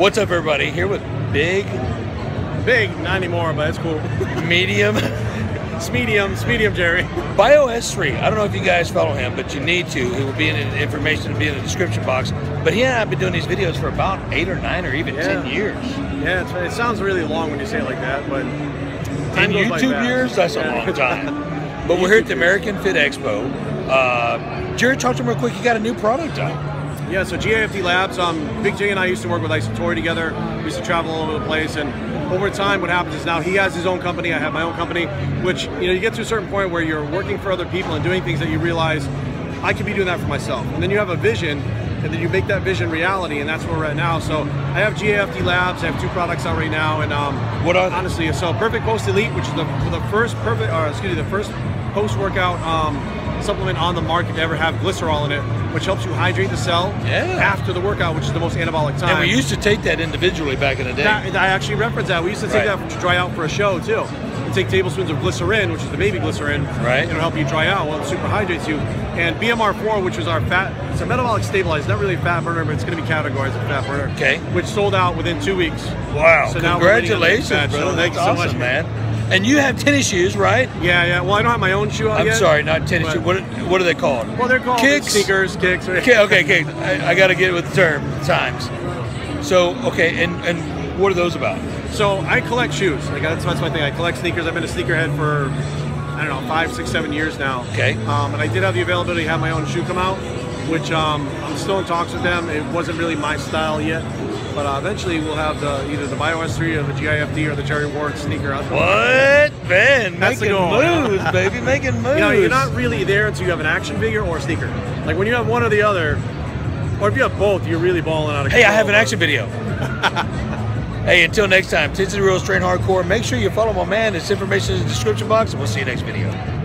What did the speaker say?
What's up, everybody? Here with Big, Big, not anymore, but it's cool. Medium, It's medium, it's medium, Jerry. Bio S3. I don't know if you guys follow him, but you need to. He will be in the information, will be in the description box. But he and I have been doing these videos for about eight or nine or even Yeah. ten years. Yeah, it's, it sounds really long when you say it like that, but In time goes by YouTube fast. years, that's a long time. But we're here at the American Fit Expo. Uh, Jerry, talk to him real quick. You got a new product out. Yeah, so GAFD Labs, um, Big J and I used to work with Isatori together. We used to travel all over the place, and over time, what happens is now he has his own company, I have my own company, which, you know, you get to a certain point where you're working for other people and doing things that you realize, I could be doing that for myself. And then you have a vision, and then you make that vision reality, and that's where we're at now. So I have GAFD Labs, I have two products out right now, and um, What are honestly, so Perfect Post Elite, which is the, the first perfect, or excuse me, the first post-workout um, supplement on the market to ever have glycerol in it, which helps you hydrate the cell Yeah. after the workout, which is the most anabolic time. And we used to take that individually back in the day. That- I actually reference that. We used to take Right. that to dry out for a show too. You take tablespoons of glycerin, which is the baby glycerin, Right. It'll help you dry out. Well, it super hydrates you. And BMR4, which was our fat, it's a metabolic stabilizer, not really a fat burner, but it's going to be categorized as a fat burner. Okay. Which sold out within two weeks. Wow! So now we're waiting on Congratulations, batch, brother. so thank you so awesome, much. man. And you have tennis shoes, right? Yeah, yeah. Well, I don't have my own shoe out I'm yet. sorry, not tennis shoes. What, what are they called? Well, they're called Kicks? sneakers, kicks. Or, Okay, okay, okay. I, I got to get with the term times. So, okay, and and what are those about? So I collect shoes. Like that's, that's my thing. I collect sneakers. I've been a sneakerhead for I don't know five, six, seven years now. Okay. Um, and I did have the availability to have my own shoe come out, which um, I'm still in talks with them. It wasn't really my style yet, but uh, eventually we'll have the either the Bio S3 or the GAFD or the Jerry Ward sneaker out. What, Ben? That's making moves, baby, making moves. You know, you're not really there until you have an action figure or a sneaker. Like when you have one or the other, or if you have both, you're really balling out of. Hey, I have an action video. hey, until next time, Tits and Real Train Hardcore. Make sure you follow my man. This information is in the description box, and we'll see you next video.